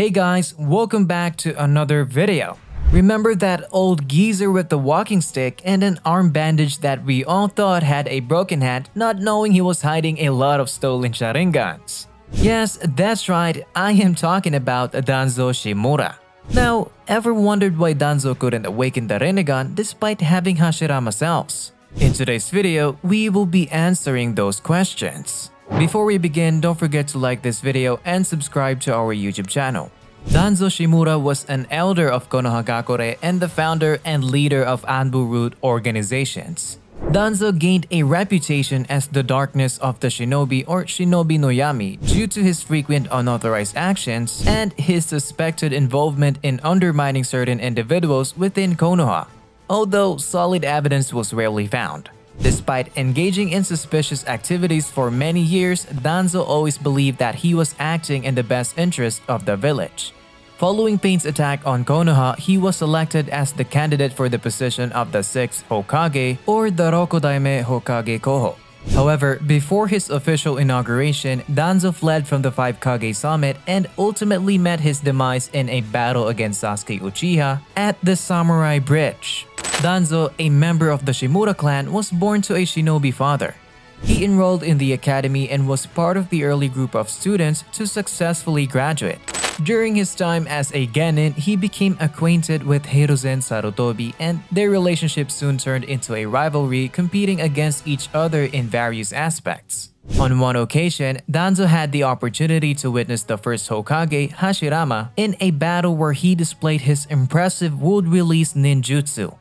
Hey guys, welcome back to another video. Remember that old geezer with the walking stick and an arm bandage that we all thought had a broken hand not knowing he was hiding a lot of stolen Sharingans? Yes, that's right, I am talking about Danzo Shimura. Now, ever wondered why Danzo couldn't awaken the Rinnegan despite having Hashirama cells? In today's video, we will be answering those questions. Before we begin, don't forget to like this video and subscribe to our YouTube channel. Danzo Shimura was an elder of Konohagakure and the founder and leader of Anbu Root organizations. Danzo gained a reputation as the darkness of the shinobi or shinobi no yami due to his frequent unauthorized actions and his suspected involvement in undermining certain individuals within Konoha, although solid evidence was rarely found. Despite engaging in suspicious activities for many years, Danzo always believed that he was acting in the best interest of the village. Following Pain's attack on Konoha, he was selected as the candidate for the position of the 6th Hokage or the Rokudaime Hokage Koho. However, before his official inauguration, Danzo fled from the 5 Kage summit and ultimately met his demise in a battle against Sasuke Uchiha at the Samurai Bridge. Danzo, a member of the Shimura clan, was born to a shinobi father. He enrolled in the academy and was part of the early group of students to successfully graduate. During his time as a genin, he became acquainted with Hiruzen Sarutobi and their relationship soon turned into a rivalry competing against each other in various aspects. On one occasion, Danzo had the opportunity to witness the first Hokage, Hashirama, in a battle where he displayed his impressive wood-release ninjutsu.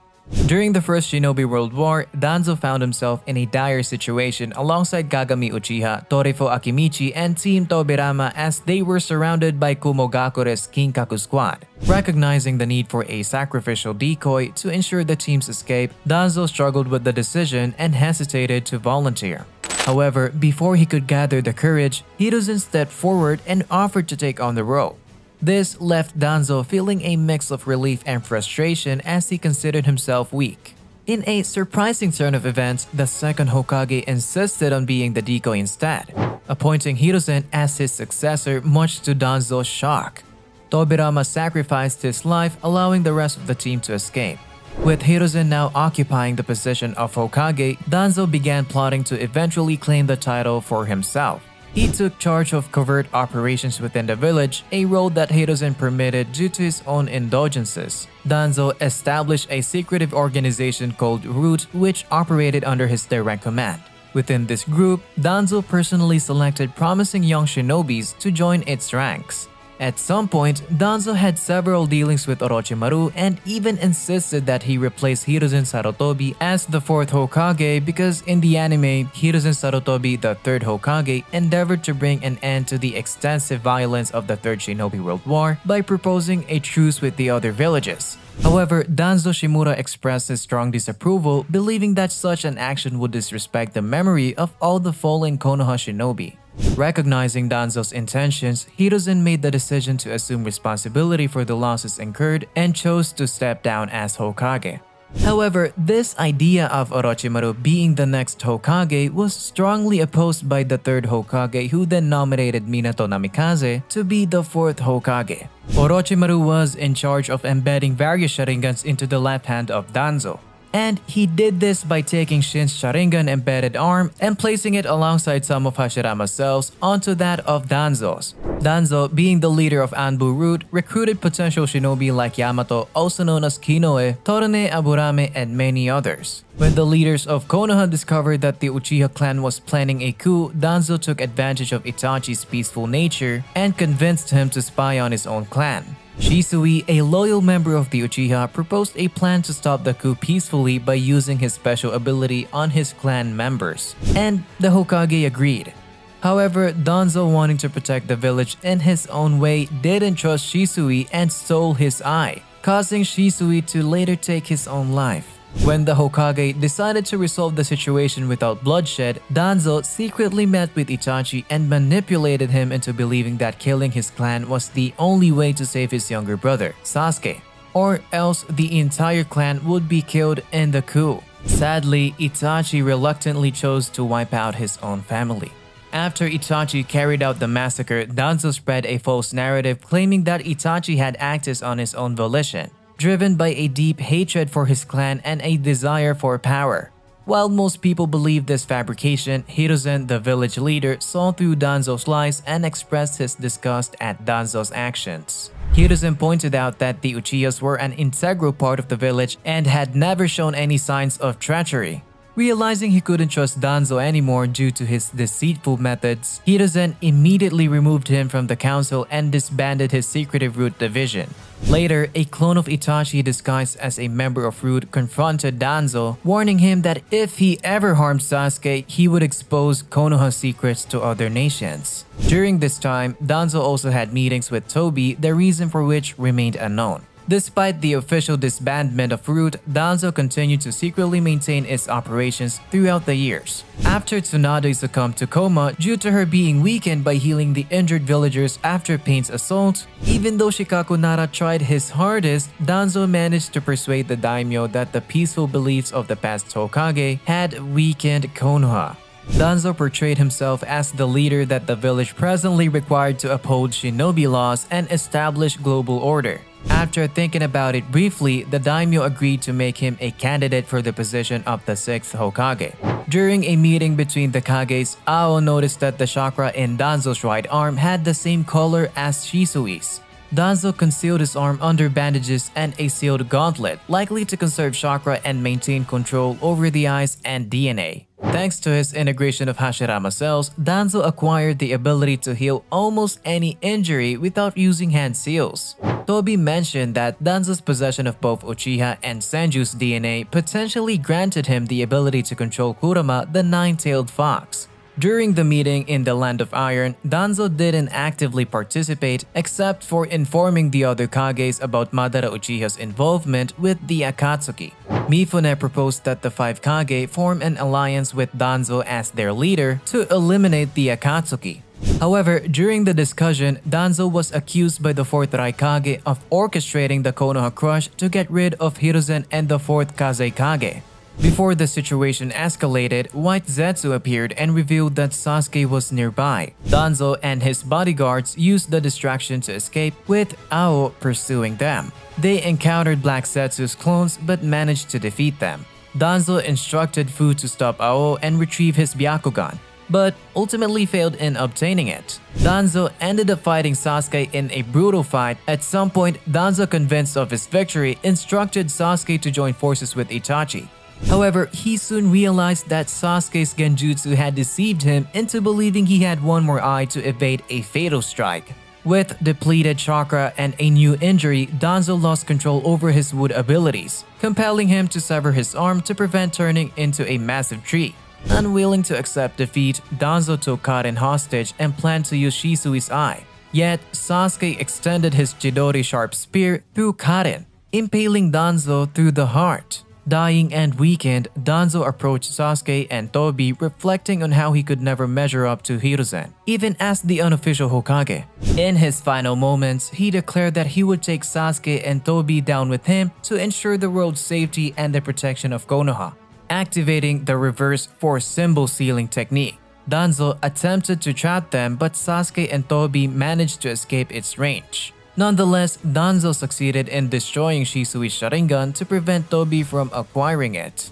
During the First Shinobi World War, Danzo found himself in a dire situation alongside Kagami Uchiha, Torifu Akimichi, and Team Tobirama as they were surrounded by Kumogakure's Kinkaku squad. Recognizing the need for a sacrificial decoy to ensure the team's escape, Danzo struggled with the decision and hesitated to volunteer. However, before he could gather the courage, Hiruzen stepped forward and offered to take on the role. This left Danzo feeling a mix of relief and frustration as he considered himself weak. In a surprising turn of events, the second Hokage insisted on being the decoy instead, appointing Hiruzen as his successor much to Danzo's shock. Tobirama sacrificed his life allowing the rest of the team to escape. With Hiruzen now occupying the position of Hokage, Danzo began plotting to eventually claim the title for himself. He took charge of covert operations within the village, a role that Hiruzen permitted due to his own indulgences. Danzo established a secretive organization called Root which operated under his direct command. Within this group, Danzo personally selected promising young shinobis to join its ranks. At some point, Danzo had several dealings with Orochimaru and even insisted that he replace Hiruzen Sarutobi as the 4th Hokage because in the anime, Hiruzen Sarutobi, the 3rd Hokage, endeavored to bring an end to the extensive violence of the 3rd Shinobi World War by proposing a truce with the other villages. However, Danzo Shimura expressed his strong disapproval, believing that such an action would disrespect the memory of all the fallen Konoha shinobi. Recognizing Danzo's intentions, Hiruzen made the decision to assume responsibility for the losses incurred and chose to step down as Hokage. However, this idea of Orochimaru being the next Hokage was strongly opposed by the third Hokage who then nominated Minato Namikaze to be the fourth Hokage. Orochimaru was in charge of embedding various Sharingans into the left hand of Danzo. And he did this by taking Shin's Sharingan embedded arm and placing it alongside some of Hashirama's cells onto that of Danzo's. Danzo, being the leader of Anbu Root, recruited potential shinobi like Yamato, also known as Kinoe, Torune Aburame, and many others. When the leaders of Konoha discovered that the Uchiha clan was planning a coup, Danzo took advantage of Itachi's peaceful nature and convinced him to spy on his own clan. Shisui, a loyal member of the Uchiha, proposed a plan to stop the coup peacefully by using his special ability on his clan members, and the Hokage agreed. However, Danzo wanting to protect the village in his own way didn't trust Shisui and stole his eye, causing Shisui to later take his own life. When the Hokage decided to resolve the situation without bloodshed, Danzo secretly met with Itachi and manipulated him into believing that killing his clan was the only way to save his younger brother, Sasuke, or else the entire clan would be killed in the coup. Sadly, Itachi reluctantly chose to wipe out his own family. After Itachi carried out the massacre, Danzo spread a false narrative claiming that Itachi had acted on his own volition, driven by a deep hatred for his clan and a desire for power. While most people believe this fabrication, Hiruzen, the village leader, saw through Danzo's lies and expressed his disgust at Danzo's actions. Hiruzen pointed out that the Uchihas were an integral part of the village and had never shown any signs of treachery. Realizing he couldn't trust Danzo anymore due to his deceitful methods, Hiruzen immediately removed him from the council and disbanded his secretive Root division. Later, a clone of Itachi disguised as a member of Root confronted Danzo, warning him that if he ever harmed Sasuke, he would expose Konoha's secrets to other nations. During this time, Danzo also had meetings with Tobi, the reason for which remained unknown. Despite the official disbandment of Root, Danzo continued to secretly maintain its operations throughout the years. After Tsunade succumbed to coma due to her being weakened by healing the injured villagers after Pain's assault, even though Shikaku Nara tried his hardest, Danzo managed to persuade the daimyo that the peaceful beliefs of the past Hokage had weakened Konoha. Danzo portrayed himself as the leader that the village presently required to uphold shinobi laws and establish global order. After thinking about it briefly, the daimyo agreed to make him a candidate for the position of the 6th Hokage. During a meeting between the Kages, Ao noticed that the chakra in Danzo's right arm had the same color as Shisui's. Danzo concealed his arm under bandages and a sealed gauntlet, likely to conserve chakra and maintain control over the eyes and DNA. Thanks to his integration of Hashirama cells, Danzo acquired the ability to heal almost any injury without using hand seals. Tobi mentioned that Danzo's possession of both Uchiha and Senju's DNA potentially granted him the ability to control Kurama, the nine-tailed fox. During the meeting in the Land of Iron, Danzo didn't actively participate except for informing the other Kages about Madara Uchiha's involvement with the Akatsuki. Mifune proposed that the five Kage form an alliance with Danzo as their leader to eliminate the Akatsuki. However, during the discussion, Danzo was accused by the 4th Raikage of orchestrating the Konoha Crush to get rid of Hiruzen and the 4th Kazekage. Before the situation escalated, White Zetsu appeared and revealed that Sasuke was nearby. Danzo and his bodyguards used the distraction to escape, with Ao pursuing them. They encountered Black Zetsu's clones but managed to defeat them. Danzo instructed Fu to stop Ao and retrieve his Byakugan, but ultimately failed in obtaining it. Danzo ended up fighting Sasuke in a brutal fight. At some point, Danzo, convinced of his victory, instructed Sasuke to join forces with Itachi. However, he soon realized that Sasuke's genjutsu had deceived him into believing he had one more eye to evade a fatal strike. With depleted chakra and a new injury, Danzo lost control over his wood abilities, compelling him to sever his arm to prevent turning into a massive tree. Unwilling to accept defeat, Danzo took Karin hostage and planned to use Shisui's eye. Yet, Sasuke extended his Chidori sharp spear through Karin, impaling Danzo through the heart. Dying and weakened, Danzo approached Sasuke and Tobi reflecting on how he could never measure up to Hiruzen, even as the unofficial Hokage. In his final moments, he declared that he would take Sasuke and Tobi down with him to ensure the world's safety and the protection of Konoha, activating the reverse force symbol sealing technique. Danzo attempted to trap them but Sasuke and Tobi managed to escape its range. Nonetheless, Danzo succeeded in destroying Shisui's Sharingan to prevent Tobi from acquiring it.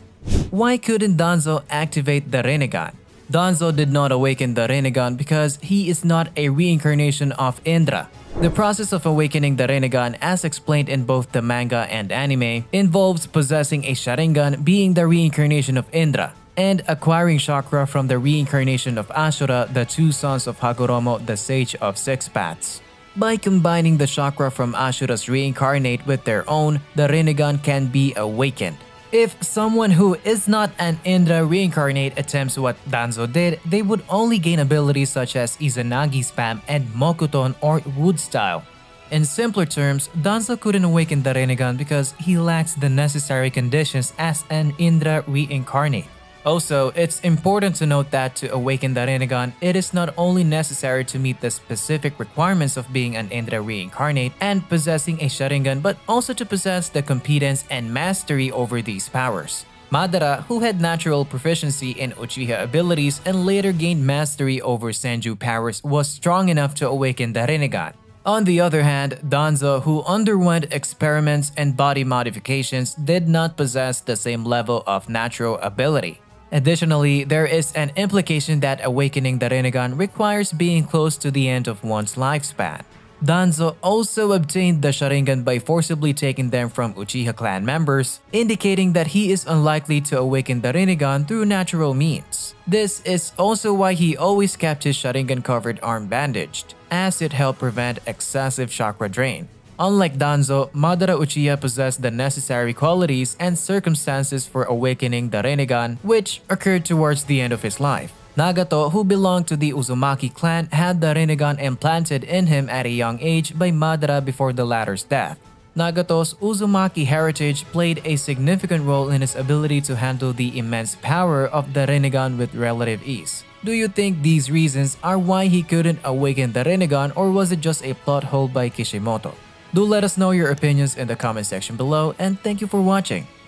Why couldn't Danzo activate the Rinnegan? Danzo did not awaken the Rinnegan because he is not a reincarnation of Indra. The process of awakening the Rinnegan as explained in both the manga and anime involves possessing a Sharingan being the reincarnation of Indra and acquiring chakra from the reincarnation of Ashura, the two sons of Hagoromo, the sage of six paths. By combining the chakra from Ashura's reincarnate with their own, the Rinnegan can be awakened. If someone who is not an Indra reincarnate attempts what Danzo did, they would only gain abilities such as Izanagi spam and Mokuton or Wood style. In simpler terms, Danzo couldn't awaken the Rinnegan because he lacks the necessary conditions as an Indra reincarnate. Also, it's important to note that to awaken the Rinnegan, it is not only necessary to meet the specific requirements of being an Indra reincarnate and possessing a Sharingan, but also to possess the competence and mastery over these powers. Madara, who had natural proficiency in Uchiha abilities and later gained mastery over Senju powers, was strong enough to awaken the Rinnegan. On the other hand, Danzo, who underwent experiments and body modifications, did not possess the same level of natural ability. Additionally, there is an implication that awakening the Rinnegan requires being close to the end of one's lifespan. Danzo also obtained the Sharingan by forcibly taking them from Uchiha clan members, indicating that he is unlikely to awaken the Rinnegan through natural means. This is also why he always kept his Sharingan-covered arm bandaged, as it helped prevent excessive chakra drain. Unlike Danzo, Madara Uchiha possessed the necessary qualities and circumstances for awakening the Rinnegan, which occurred towards the end of his life. Nagato, who belonged to the Uzumaki clan, had the Rinnegan implanted in him at a young age by Madara before the latter's death. Nagato's Uzumaki heritage played a significant role in his ability to handle the immense power of the Rinnegan with relative ease. Do you think these reasons are why he couldn't awaken the Rinnegan or was it just a plot hole by Kishimoto? Do let us know your opinions in the comment section below and thank you for watching.